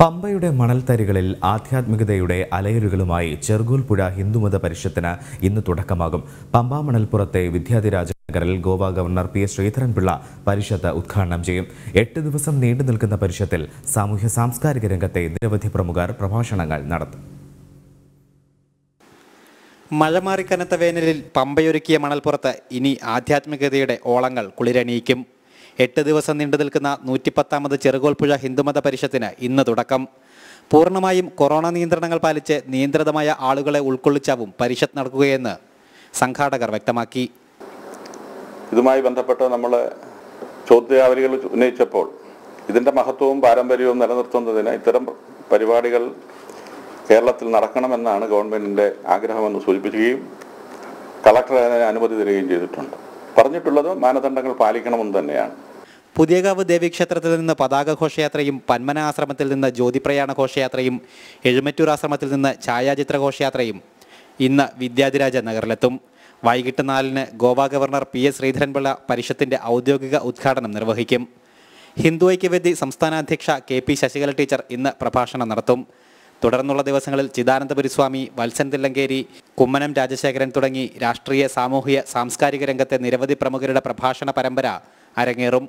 പമ്പയുടെ മണൽത്തരികളിൽ ആധ്യാത്മികതയുടെ അലയലുകളുമായി ചെറുകോൽ പുഴ ഹിന്ദുമത പരിഷത്തിന് ഇന്ന് തുടക്കമാകും. പമ്പ മണൽപ്പുറത്തെ വിദ്യാധിരാജ നഗറിൽ Goa governor P S Sreedharan Pillai പരിഷത്ത് ഉദ്ഘാടനം ചെയ്യും. എട്ട് ദിവസം നീണ്ടു നിൽക്കുന്ന പരിഷത്തിൽ സാമൂഹ്യ സാംസ്കാരിക രംഗത്തെ നിരവധി പ്രമുഖർ പ്രഭാഷണങ്ങൾ നടത്തും. മഴ കനത്ത വേനലിൽ പമ്പയൊരുക്കിയ മണൽപ്പുറത്ത് ഇനി ആധ്യാത്മികതയുടെ ഓളങ്ങൾ കുളിരണിയിക്കും. എട്ട് ദിവസം നീണ്ടു നിൽക്കുന്ന നൂറ്റിപ്പത്താമത് ചെറുകോൽപ്പുഴ ഹിന്ദുമത പരിഷത്തിന് ഇന്ന് തുടക്കം. പൂർണമായും കൊറോണ നിയന്ത്രണങ്ങൾ പാലിച്ച് നിയന്ത്രിതമായ ആളുകളെ ഉൾക്കൊള്ളിച്ചാവും പരിഷത്ത് നടക്കുകയെന്ന് സംഘാടകർ വ്യക്തമാക്കി. ഇതുമായി ബന്ധപ്പെട്ട് നമ്മൾ ചോദ്യാവലികൾ ഉന്നയിച്ചപ്പോൾ ഇതിന്റെ മഹത്വവും പാരമ്പര്യവും നിലനിർത്തുന്നതിന് ഇത്തരം പരിപാടികൾ കേരളത്തിൽ നടക്കണമെന്നാണ് ഗവൺമെന്റിന്റെ ആഗ്രഹമെന്ന് സൂചിപ്പിക്കുകയും കളക്ടർ അതിന് അനുമതി തരികയും ചെയ്തിട്ടുണ്ട്. പറഞ്ഞിട്ടുള്ളത് മാനദണ്ഡങ്ങൾ പാലിക്കണമെന്ന് തന്നെയാണ്. പുതിയകാവ് ദേവീക്ഷേത്രത്തിൽ നിന്ന് പതാക ഘോഷയാത്രയും പന്മന ആശ്രമത്തിൽ നിന്ന് ജ്യോതിപ്രയാണ ഘോഷയാത്രയും എഴുമറ്റൂർ ആശ്രമത്തിൽ നിന്ന് ഛായാചിത്ര ഘോഷയാത്രയും ഇന്ന് വിദ്യാധിരാജ നഗറിലെത്തും. വൈകിട്ട് നാലിന് Goa governor P S Sreedharan Pillai പരിഷത്തിന്റെ ഔദ്യോഗിക ഉദ്ഘാടനം നിർവഹിക്കും. ഹിന്ദു ഐക്യവേദി സംസ്ഥാന അധ്യക്ഷ കെ പി ശശികല ടീച്ചർ ഇന്ന് പ്രഭാഷണം നടത്തും. തുടർന്നുള്ള ദിവസങ്ങളിൽ ചിദാനന്ദപുരി സ്വാമി വത്സൻ തില്ലങ്കേരി കുമ്മനം രാജശേഖരൻ തുടങ്ങി രാഷ്ട്രീയ സാമൂഹിക സാംസ്കാരിക രംഗത്തെ നിരവധി പ്രമുഖരുടെ പ്രഭാഷണ പരമ്പര അരങ്ങേറും.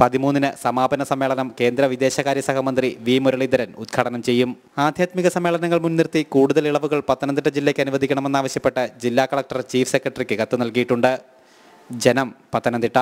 പതിമൂന്നിന് സമാപന സമ്മേളനം കേന്ദ്ര വിദേശകാര്യ സഹമന്ത്രി വി മുരളീധരൻ ഉദ്ഘാടനം ചെയ്യും. ആധ്യാത്മിക സമ്മേളനങ്ങൾ മുൻനിർത്തി കൂടുതൽ ഇളവുകൾ പത്തനംതിട്ട ജില്ലയ്ക്ക് അനുവദിക്കണമെന്നാവശ്യപ്പെട്ട് ജില്ലാ കളക്ടർ ചീഫ് സെക്രട്ടറിക്ക് കത്ത് നൽകിയിട്ടുണ്ട്. ജനം പത്തനംതിട്ട.